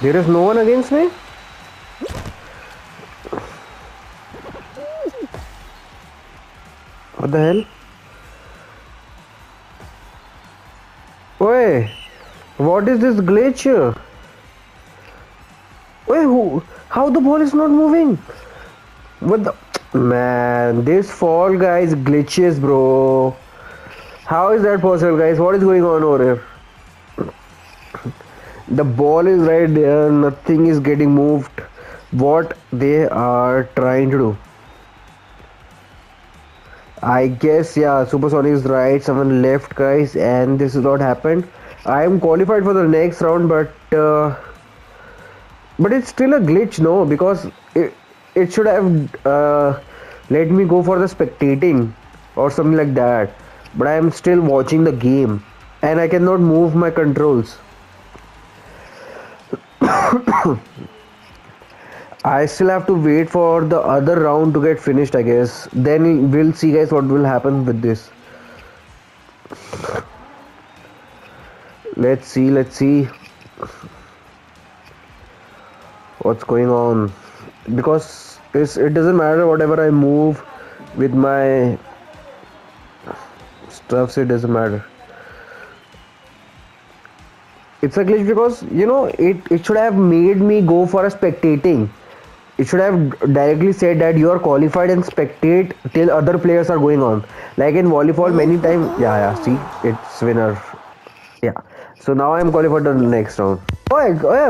There is no one against me? What the hell? Wait, what is this glitch? Wait, who? How the ball is not moving? What the? Man, this fall guys glitches, bro. How is that possible, guys? What is going on over here? The ball is right there, nothing is getting moved. What they are trying to do. I guess yeah, Supersonic is right. Someone left, guys, and this is what happened. I am qualified for the next round, but uh, but it's still a glitch, no? Because it it should have uh, let me go for the spectating or something like that. But I am still watching the game, and I cannot move my controls. I still have to wait for the other round to get finished, I guess. Then we'll see, guys, what will happen with this. Let's see, let's see what's going on. Because it doesn't matter whatever I move with my stuffs, it doesn't matter. It's a glitch because you know it, it should have made me go for a spectating. It should have directly said that you are qualified and spectate till other players are going on. Like in Volleyfall many oh. times yeah yeah see it's winner. Yeah. So now i'm qualified for the next round. Oh, oh yeah